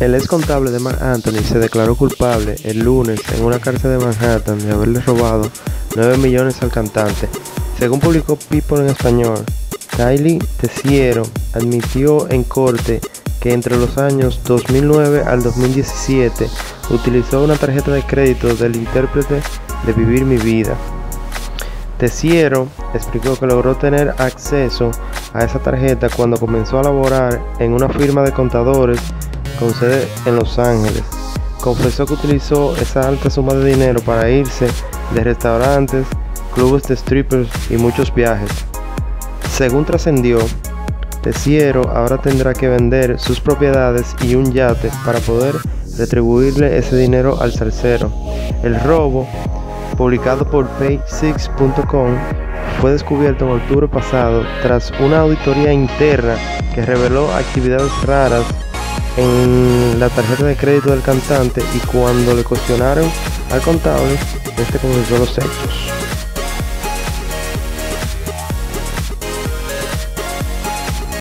El ex contable de Mark Anthony se declaró culpable el lunes en una cárcel de Manhattan de haberle robado 9 millones al cantante. Según publicó People en español, Kylie Tessiero admitió en corte que entre los años 2009 al 2017 utilizó una tarjeta de crédito del intérprete de Vivir mi vida. Tessiero explicó que logró tener acceso a esa tarjeta cuando comenzó a laborar en una firma de contadores con sede en Los Ángeles. Confesó que utilizó esa alta suma de dinero para irse de restaurantes, clubes de strippers y muchos viajes. Según trascendió, Tessiero ahora tendrá que vender sus propiedades y un yate para poder retribuirle ese dinero al tercero. El robo, publicado por pay6.com, fue descubierto en octubre pasado tras una auditoría interna que reveló actividades raras en la tarjeta de crédito del cantante y cuando le cuestionaron al contable, este comenzó los hechos.